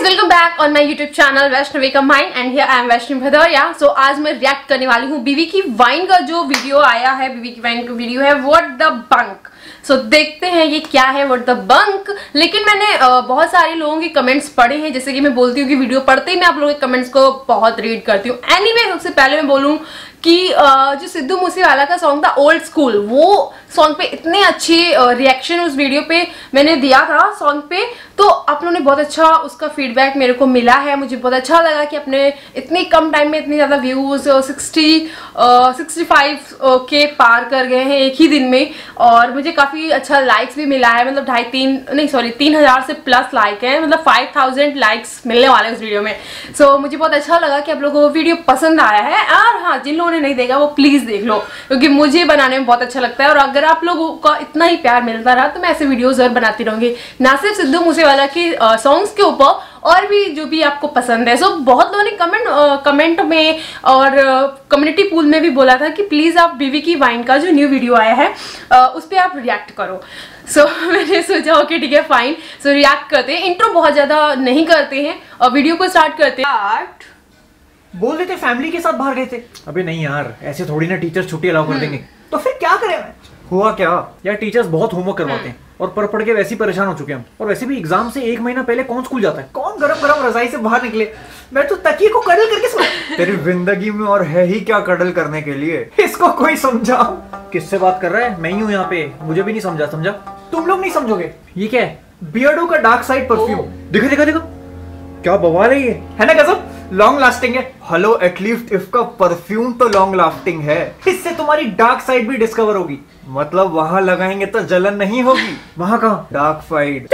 guys, welcome back on my YouTube channel Vaishnavi का mind and here I am Vaishnavi Bhadauria so आज मैं react करने वाली हूँ बीवी की वाइन का जो वीडियो आया है बीवी की वाइन का वीडियो है व्हाट द बंक सो देखते हैं ये क्या है व्हाट द बंक लेकिन मैंने बहुत सारे लोगों के कमेंट्स पढ़े हैं जैसे कि मैं बोलती हूँ कि वीडियो पढ़ते ही मैं आप लोगों के कमेंट्स को बहुत रीड करती हूँ। एनी anyway, सबसे पहले मैं बोलूँ कि जो सिद्धू मूसेवाला का सॉन्ग था ओल्ड स्कूल वो सॉन्ग पे इतने अच्छे रिएक्शन उस वीडियो पे मैंने दिया था। सॉन्ग पे तो आप लोगों ने बहुत अच्छा उसका फीडबैक मेरे को मिला है। मुझे बहुत अच्छा लगा कि अपने इतने कम टाइम में इतनी ज़्यादा व्यूज़ सिक्सटी सिक्सटी फाइव के पार कर गए हैं एक ही दिन में। और मुझे काफ़ी अच्छा लाइक्स भी मिला है। मतलब ढाई तीन नहीं सॉरी तीन हज़ार से प्लस लाइक है। मतलब फाइव थाउज़ेंड लाइक्स मिलने वाले उस वीडियो में। सो so, मुझे बहुत अच्छा लगा कि आप लोगों को वीडियो पसंद आया है। और हाँ जिन लोगों ने नहीं देखा वो प्लीज़ देख लो। क्योंकि मुझे बनाने में बहुत अच्छा लगता है। और अगर आप लोगों का इतना ही प्यार मिलता रहा तो मैं ऐसे वीडियोस ज़रूर बनाती रहूँगी। ना सिर्फ़ सिद्धू मूसेवाला के सॉन्ग्स के ऊपर और भी जो भी आपको पसंद है। सो so, बहुत लोगों ने कमेंट कमेंट में और कम्युनिटी पूल में भी बोला था कि प्लीज़ आप बीवी की वाइन का जो न्यू वीडियो आया है आ, उस पर आप रिएक्ट करो। सो so, मैंने सोचा ओके ठीक है फाइन सो रिएक्ट करते हैं। इंट्रो बहुत ज़्यादा नहीं करते हैं और वीडियो को स्टार्ट करते हैं। बोल देते फैमिली के साथ बाहर गए थे। अबे नहीं यार ऐसे थोड़ी ना टीचर छुट्टी अलाउ कर हम्म। देंगे। तो फिर क्या करें? हुआ क्या? यार टीचर्स बहुत होमवर्क करवाते हैं। और पढ़ पढ़ के वैसे ही परेशान हो चुके हैं और वैसे भी एग्ज़ाम से एक महीना पहले कौन स्कूल जाता है? कौन गरम गरम रजाई से बाहर निकले? मैं तो तकिए को कडल करके सो तेरी ज़िंदगी में और है ही क्या कडल करने के लिए? इसको कोई समझा? किससे बात कर रहा है? मैं ही हूँ यहाँ पे। मुझे भी नहीं समझा समझा? तुम लोग नहीं समझोगे? ये क्या है? बियर्डो का डार्क साइड परफ्यूम दिखा दिखा दिखा। क्या बवाल है ये? है ना कसम लॉन्ग लास्टिंग है। हेलो एटलीस्ट इसका परफ्यूम तो लॉन्ग लास्टिंग है। इससे तुम्हारी डार्क साइड भी डिस्कवर होगी। मतलब वहाँ लगाएँगे तो जलन नहीं होगी। वहाँ कहा? डार्क साइड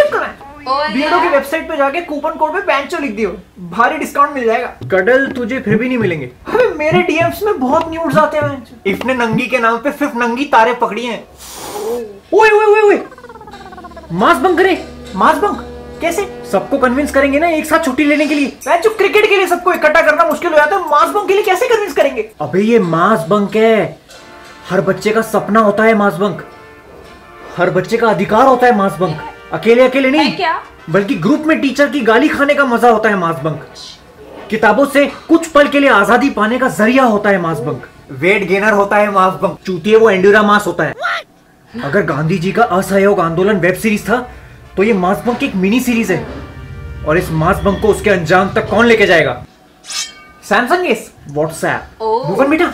बियर्डो की वेबसाइट पे जाके कूपन कोड में पैंचो लिख दियो। भारी डिस्काउंट मिल जाएगा। कडल तुझे फिर भी नहीं मिलेंगे। अबे मेरे डीएम्स में बहुत न्यूज़ आते हैं। इसने नंगी के नाम पे सिर्फ़ नंगी तारे पकड़ी हैं। ओए ओए ओए ओए। मास बंक करे। मास बंक कैसे? सबको कन्विंस करेंगे ना एक साथ छुट्टी लेने के लिए। मैं जो क्रिकेट के लिए सबको इकट्ठा करना मुश्किल हो जाता है मास बंक के लिए कैसे कन्विंस करेंगे? अबे ये मास बंक है। हर बच्चे का सपना होता है मास बंक हर बच्चे का अधिकार होता है मास बंक अकेले अकेले नहीं क्या? बल्कि ग्रुप में टीचर की गाली खाने का मज़ा होता है मास बंक किताबों से कुछ पल के लिए आज़ादी पाने का ज़रिया होता है मास बंक वेट गेनर होता है मास बंक चूतिए वो एंड्यूरा मास होता है। अगर गांधी जी का असहयोग आंदोलन वेब सीरीज़ था तो ये मास बंक की एक मिनी सीरीज़ है। और इस मास बंक को उसके अंजाम तक कौन लेके जाएगा? सैमसंग इस व्हाट्सएप भूगन बेटा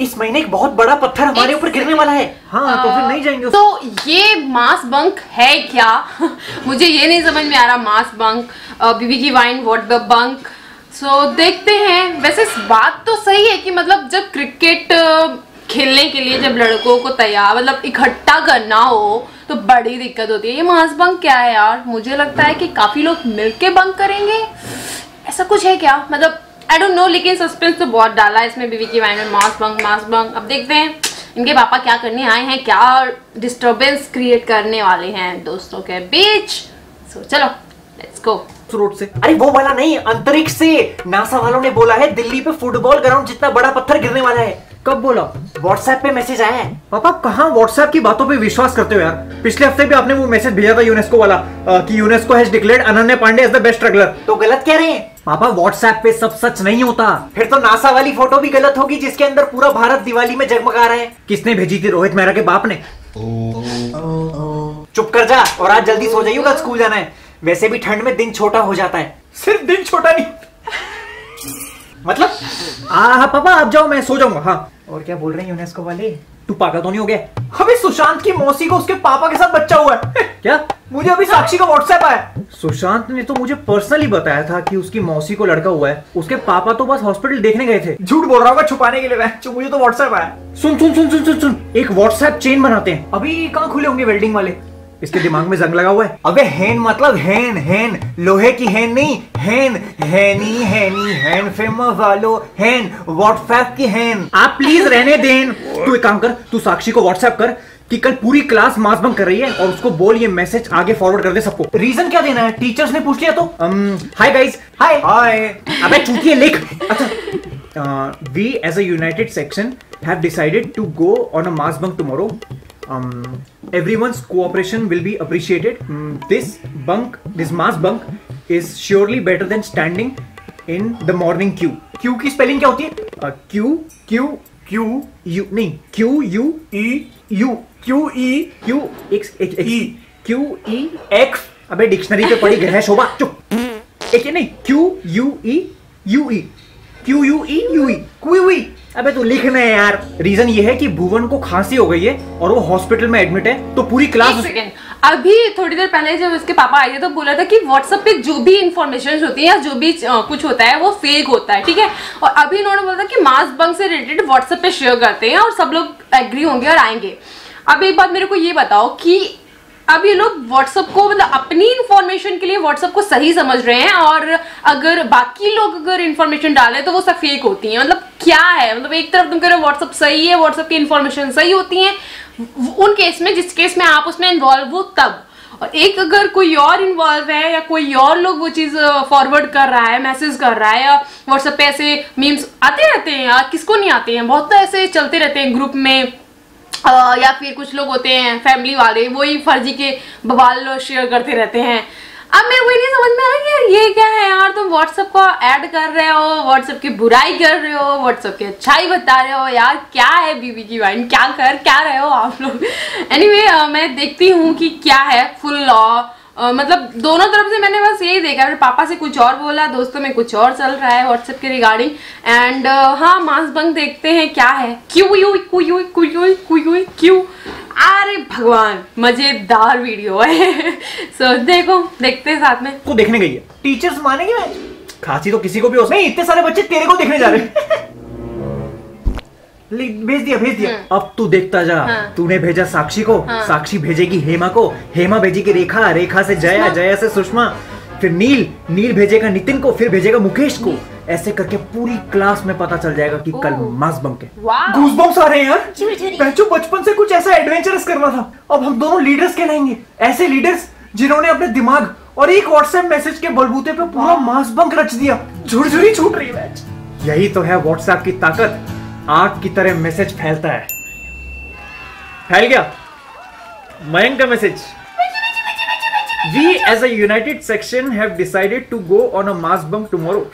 इस महीने एक बहुत बड़ा पत्थर हमारे ऊपर गिरने वाला है। हाँ तो फिर नहीं जाएँगे तो ये मास बंक है क्या? मुझे ये नहीं समझ में आ रहा मास बंक बीबी की vine what the bunk so देखते हैं। वैसे बात तो सही है कि मतलब जब क्रिकेट खेलने के लिए जब लड़कों को तैयार मतलब इकट्ठा करना हो तो बड़ी दिक्कत होती है। ये मास बंक क्या है यार? मुझे लगता है कि काफ़ी लोग मिलके बंक करेंगे। ऐसा कुछ है क्या? मतलब आई डोंट नो लेकिन सस्पेंस तो बहुत डाला है इसमें बीवी की वाइन में मास बंक मास बंक अब देखते हैं इनके पापा क्या करने आए हैं क्या डिस्टर्बेंस क्रिएट करने वाले हैं दोस्तों के बीच। सो so, चलो लेट्स गो से। अरे वो वाला नहीं अंतरिक्ष से। नासा वालों ने बोला है दिल्ली पे फुटबॉल ग्राउंड जितना बड़ा पत्थर गिरने वाला है। कब बोला? व्हाट्सएप पे मैसेज आया है। पापा कहाँ व्हाट्सएप की बातों पे विश्वास करते हो यार? पिछले हफ़्ते भी आपने वो मैसेज भेजा था यूनेस्को वाला आ, कि UNESCO has declared Ananya Pandey as the best struggler तो गलत कह रहे हैं। पापा व्हाट्सएप पे सब सच नहीं होता। फिर तो नासा वाली फ़ोटो भी गलत होगी जिसके अंदर पूरा भारत दिवाली में जगमगा रहा है। किसने भेजी थी रोहित मेहरा के बाप ने? चुप कर जा और आज जल्दी सो जाइए स्कूल जाना है। वैसे भी ठंड में दिन छोटा हो जाता है। सिर्फ़ दिन छोटा नहीं। मतलब? हाँ पापा आप जाओ मैं सो जाऊँगा हाँ। और क्या बोल रहे हैं यूनेस्को वाले? तू पागल तो नहीं हो गया? अभी सुशांत की मौसी को उसके पापा के साथ बच्चा हुआ है। क्या? मुझे अभी साक्षी का व्हाट्सएप आया। सुशांत ने तो मुझे पर्सनली बताया था कि उसकी मौसी को लड़का हुआ है। उसके पापा तो बस हॉस्पिटल देखने गए थे। झूठ बोल रहा होगा छुपाने के लिए मैं मुझे तो व्हाट्सएप आया। सुन सुन सुन सुन सुन सुन। एक व्हाट्सएप चेन बनाते हैं। अभी कहाँ खुले होंगे वेल्डिंग वाले? इसके दिमाग में जंग लगा हुआ है? अबे हैन मतलब हैन हैन। लोहे की हैन नहीं, हैन। हैनी हैनी, हैन फ़ेमस वालो, हैन। व्हाट्सएप की हैन। आप प्लीज़ रहने दें तू एक काम कर, तू साक्षी को व्हाट्सएप कर कि कल पूरी क्लास मास बंक कर रही है और उसको बोल ये मैसेज आगे फॉरवर्ड कर दे सबको। रीजन क्या देना है? टीचर्स ने पूछ लिया तो? हाय गाइस हाय हाय अबे चूतिए लिख। अच्छा we as a united section have decided to go on a mass bunk tomorrow um, everyone's cooperation will be appreciated. Mm, this bunk, this mass bunk, is surely better than standing in the morning queue. Queue की spelling क्या होती है Uh, Q Q Q U नहीं Q U E U Q E Q X X X E. Q E X अबे dictionary पे पड़ी गया है शोभा चुप एक नहीं Q U E U E Q U E U E Q E अबे तू लिखना है यार। रीजन ये है कि भुवन को खांसी हो गई है और वो हॉस्पिटल में एडमिट है तो पूरी क्लास अभी थोड़ी देर पहले जब उसके पापा आए थे तो बोला था कि व्हाट्सएप पे जो भी इन्फॉर्मेशन होती है या जो भी कुछ होता है वो फेक होता है ठीक है? और अभी इन्होंने बोला था कि मास बंक से रिलेटेड व्हाट्सएप पे शेयर करते हैं और सब लोग एग्री होंगे और आएँगे। अब एक बात मेरे को ये बताओ कि अब ये लोग व्हाट्सएप को मतलब अपनी इन्फॉर्मेशन के लिए व्हाट्सएप को सही समझ रहे हैं और अगर बाकी लोग अगर इंफॉर्मेशन डालें तो वो सब फेक होती है। मतलब क्या है? मतलब एक तरफ़ तुम कह रहे हो व्हाट्सएप सही है व्हाट्सएप की इन्फॉर्मेशन सही होती है। उन केस में, जिस केस में आप उसमें इन्वॉल्व हो तब। और एक अगर कोई और इन्वॉल्व है या कोई और लोग वो चीज़ फॉरवर्ड कर रहा है मैसेज कर रहा है या व्हाट्सएप पे ऐसे मीम्स आते रहते हैं यार किसको नहीं आते हैं, बहुत तो ऐसे चलते रहते हैं ग्रुप में। अ, या फिर कुछ लोग होते हैं फैमिली वाले वही फर्जी के बवाल शेयर करते रहते हैं। अब मेरे को नहीं समझ में आ रहा कि यार ये क्या है यार तुम व्हाट्सअप को ऐड कर रहे हो व्हाट्सएप की बुराई कर रहे हो व्हाट्सएप की अच्छाई बता रहे हो यार क्या है बीबी की वाइन क्या कर क्या रहे हो आप लोग? एनीवे anyway, मैं देखती हूँ कि क्या है फुल लॉ मतलब दोनों तरफ़ से मैंने बस यही देखा, मेरे पापा से कुछ और बोला, दोस्तों में कुछ और चल रहा है व्हाट्सएप के रिगार्डिंग एंड हाँ मास बंक देखते हैं, क्या है? क्यों यू क्यों क्यों यू क्यों अरे भगवान, मज़ेदार वीडियो है। सो देखो, देखते हैं साथ में। को देखने गई है। टीचर्स मानेंगे? खांसी तो किसी को भी हो। नहीं, इतने सारे बच्चे तेरे को देखने जा रहे हैं। भेज दिया भेज दिया। अब तू देखता जा। हाँ। तूने भेजा साक्षी को। हाँ। साक्षी भेजेगी हेमा को। हेमा भेजेगी रेखा। रेखा से जया जया से सुषमा। फिर नील। नील भेजेगा नितिन को फिर भेजेगा मुकेश को। ऐसे करके पूरी क्लास में पता चल जाएगा कि कल। मास बंक है वाह गूजबम्स आ रहे हैं यार। बचपन से कुछ ऐसा एडवेंचरस करना था। अब हम दोनों लीडर्स कहलाएँगे। ऐसे लीडर्स जिन्होंने अपने दिमाग और एक व्हाट्सएप मैसेज के बलबूते पे पूरा मास बंक रच दिया। झुरझुरी छूट रही है। यही तो है व्हाट्सएप की ताकत। आग की तरह मैसेज फैलता है। फैल गया। मयंक का message We as a united section have decided to go on a mass bunk tomorrow.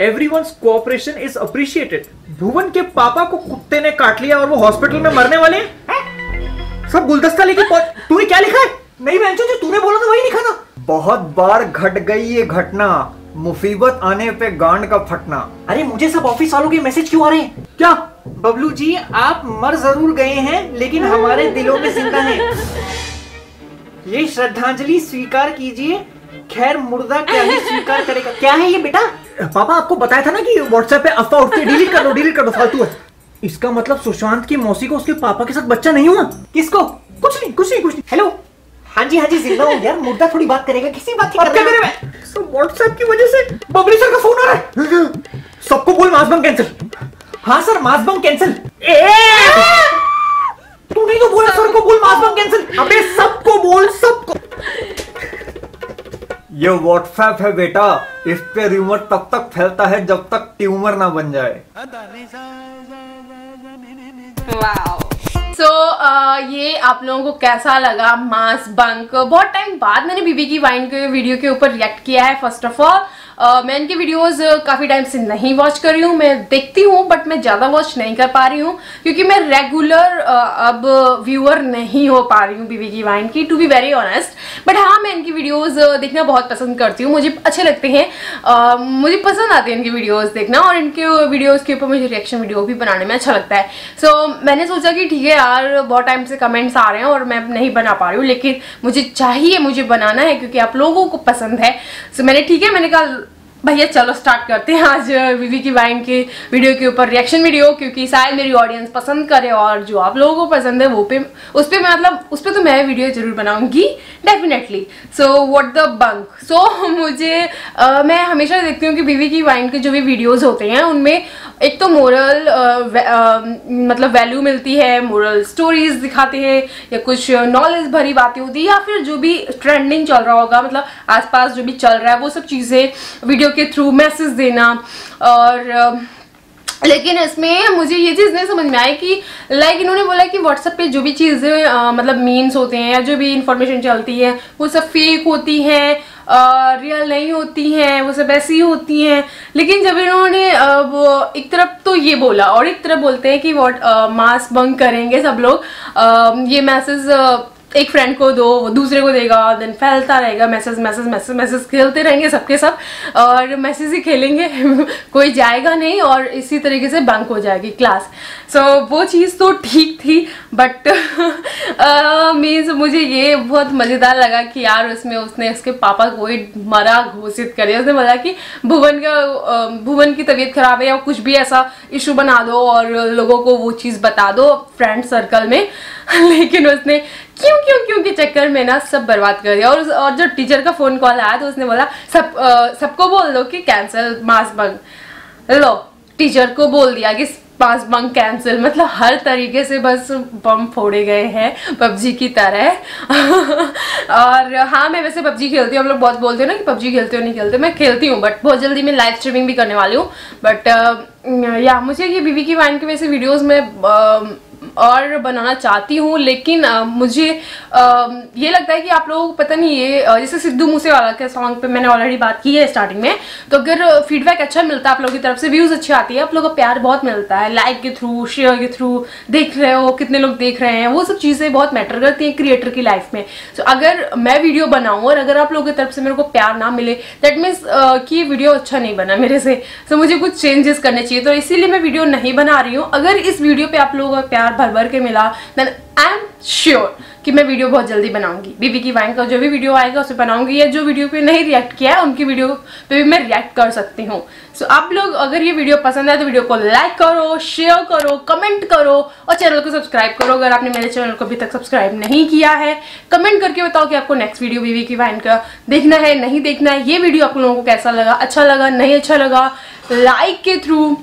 Everyone's cooperation is appreciated. Bhuvan के पापा को कुत्ते ने काट लिया और वो हॉस्पिटल में मरने वाले हैं? सब गुलदस्ता लेके तूने क्या लिखा है? नहीं बहन जो तूने बोला था वही लिखा था। बहुत बार घट गई ये घटना। मुसीबत आने पे गांड का फटना। अरे मुझे सब ऑफ़िस वालों के मैसेज क्यों आ रहे हैं? क्या? बबलू जी आप मर ज़रूर गए हैं लेकिन हमारे दिलों में ज़िंदा हैं। ये श्रद्धांजलि स्वीकार कीजिए। खैर मुर्दा क्या ही स्वीकार करेगा? क्या है ये बेटा? पापा आपको बताया था ना कि व्हाट्सएप पे अफवाह उठती है डिलीट कर दो डिलीट कर दो फालतू है इसका मतलब सुशांत की मौसी को उसके पापा के साथ बच्चा नहीं हुआ? किसको? कुछ नहीं कुछ नहीं कुछ नहीं। हेलो हाँ जी हाँ जी ज़िंदा हूँ यार। मुर्दा थोड़ी बात करेगा किसी बात की कर रहे हैं सब व्हाट्सएप की वजह से बबली सर का फ़ोन आ रहा है। सबको बोल मास बम कैंसिल हाँ सर मास बम कैंसिल तू नहीं तो बोला सर को बोल मास बम कैंसिल अबे सबको बोल सबको। ये व्हाट्सएप है बेटा। इस पे रूमर तब तक फैलता है जब तक ट्यूमर ना बन जाए। वाओ सो ये आप लोगों को कैसा लगा? मास, बंक, बहुत टाइम बाद मैंने बीबी की वाइन के वीडियो के ऊपर रिएक्ट किया है फ़र्स्ट ऑफ़ ऑल मैं इनके वीडियोस काफ़ी टाइम से नहीं वॉच कर रही हूँ मैं देखती हूँ बट मैं ज़्यादा वॉच नहीं कर पा रही हूँ क्योंकि मैं रेगुलर अब व्यूअर नहीं हो पा रही हूँ बीबी की वाइन की to be very honest but हाँ मैं इनकी वीडियोज़ देखना बहुत पसंद करती हूँ मुझे अच्छे लगते हैं। मुझे पसंद आते हैं इनकी वीडियोज़ देखना और इनके वीडियोज़ के ऊपर मुझे रिएक्शन वीडियो भी बनाने में अच्छा लगता है। सो मैंने सोचा कि ठीक है यार बहुत टाइम से कमेंट्स आ रहे हैं और मैं नहीं बना पा रही हूँ लेकिन मुझे चाहिए मुझे बनाना है क्योंकि आप लोगों को पसंद है। सो so, मैंने ठीक है मैंने कहा भैया चलो स्टार्ट करते हैं आज विवी की वाइन के वीडियो के ऊपर रिएक्शन वीडियो क्योंकि शायद मेरी ऑडियंस पसंद करे और जो आप लोगों को पसंद है वो पे उस पर मतलब उस पर तो मैं वीडियो ज़रूर बनाऊँगी definitely so what the bunk so मुझे अ, मैं हमेशा देखती हूँ कि बीवी की वाइन के जो भी वीडियोज़ होते हैं उनमें एक तो मोरल मतलब वैल्यू मिलती है मोरल स्टोरीज दिखाते हैं या कुछ नॉलेज भरी बातें होती है या फिर जो भी ट्रेंडिंग चल रहा होगा मतलब आसपास जो भी चल रहा है वो सब चीज़ें वीडियो के थ्रू मैसेज देना। और लेकिन इसमें मुझे ये चीज़ नहीं समझ में आई कि लाइक इन्होंने बोला कि व्हाट्सएप पे जो भी चीज़ें मतलब मीन्स होते हैं या जो भी इंफॉर्मेशन चलती है, वो सब फेक होती हैं रियल नहीं होती हैं, वो सब ऐसी होती हैं। लेकिन जब इन्होंने वो एक तरफ़ तो ये बोला और एक तरफ़ बोलते हैं कि वॉट मास्क बंक करेंगे सब लोग। ये मैसेज एक फ्रेंड को दो वो दूसरे को देगा देन फैलता रहेगा मैसेज मैसेज मैसेज मैसेज खेलते रहेंगे सबके सब और मैसेज ही खेलेंगे कोई जाएगा नहीं और इसी तरीके से बंक हो जाएगी क्लास सो so, वो चीज़ तो ठीक थी बट मीन्स मुझे ये बहुत मज़ेदार लगा कि यार उसमें उसने उसके पापा को ही मरा घोषित करे उसने बोला कि भुवन का भुवन की तबीयत खराब है या कुछ भी ऐसा इशू बना दो और लोगों को वो चीज़ बता दो फ्रेंड सर्कल में। लेकिन उसने क्यों क्यों क्यों के चक्कर में ना सब बर्बाद कर दिया? और और जो टीचर का फ़ोन कॉल आया तो उसने बोला, सब सबको बोल दो कि कैंसिल मास बंक लो टीचर को बोल दिया कि पास बंक कैंसिल मतलब हर तरीके से बस बम फोड़े गए हैं पबजी की तरह। और हाँ मैं वैसे पबजी खेलती हूँ। हम लोग बहुत बोलते हो ना कि पबजी खेलते हो, नहीं खेलते मैं खेलती हूँ बट बहुत जल्दी मैं लाइव स्ट्रीमिंग भी करने वाली हूँ। बट या मुझे ये बीवी की वाइन की वैसे वीडियोज़ में और बनाना चाहती हूँ लेकिन आ, मुझे आ, ये लगता है कि आप लोगों को पता नहीं ये जैसे सिद्धू मूसेवाला के सॉन्ग पे मैंने ऑलरेडी बात की है स्टार्टिंग में। तो अगर फीडबैक अच्छा मिलता है आप लोगों की तरफ़ से व्यूज़ अच्छी आती है आप लोगों का प्यार बहुत मिलता है लाइक के थ्रू शेयर के थ्रू देख रहे हो कितने लोग देख रहे हैं वो सब चीज़ें बहुत मैटर करती हैं क्रिएटर की लाइफ में। तो अगर मैं वीडियो बनाऊँ और अगर आप लोगों की तरफ़ से मेरे को प्यार ना मिले दैट मीन्स कि वीडियो अच्छा नहीं बना मेरे से। तो मुझे कुछ चेंजेस करने चाहिए तो इसीलिए मैं वीडियो नहीं बना रही हूँ। अगर इस वीडियो पर आप लोगों का प्यार भर भर के मिला देन आई एम श्योर कि मैं वीडियो बहुत जल्दी बनाऊँगी। बीबी की वाइन का जो भी वीडियो आएगा उसे बनाऊँगी या जो वीडियो पे नहीं रिएक्ट किया है उनकी वीडियो पे भी मैं रिएक्ट कर सकती हूँ। सो so, आप लोग अगर ये वीडियो पसंद है तो वीडियो को लाइक करो शेयर करो कमेंट करो और चैनल को सब्सक्राइब करो। अगर आपने मेरे चैनल को अभी तक सब्सक्राइब नहीं किया है कमेंट करके बताओ कि आपको नेक्स्ट वीडियो बीबी की वाइन का देखना है नहीं देखना है ये वीडियो आप लोगों को कैसा लगा अच्छा लगा नहीं अच्छा लगा लाइक के थ्रू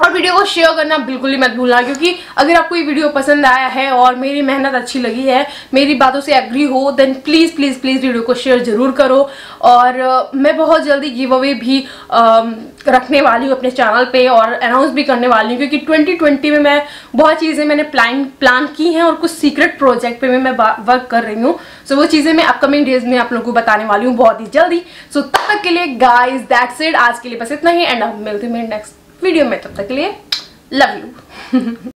और वीडियो को शेयर करना बिल्कुल ही मत भूलना क्योंकि अगर आपको ये वीडियो पसंद आया है और मेरी मेहनत अच्छी लगी है मेरी बातों से एग्री हो then please please please video को शेयर ज़रूर करो। और मैं बहुत जल्दी गिव अवे भी रखने वाली हूँ अपने चैनल पे और अनाउंस भी करने वाली हूँ क्योंकि 2020 में मैं बहुत चीज़ें मैंने प्लान प्लान की हैं और कुछ सीक्रेट प्रोजेक्ट पे भी मैं वर्क कर रही हूँ। सो so, वो चीज़ें मैं अपकमिंग डेज़ में आप लोगों को बताने वाली हूँ बहुत ही जल्दी। सो so, तब तक के लिए गाइज़ दैट्स इट आज के लिए बस इतना ही एंड अब मिलती हूँ मेरे नेक्स्ट वीडियो में तब तक के लिए लव यू।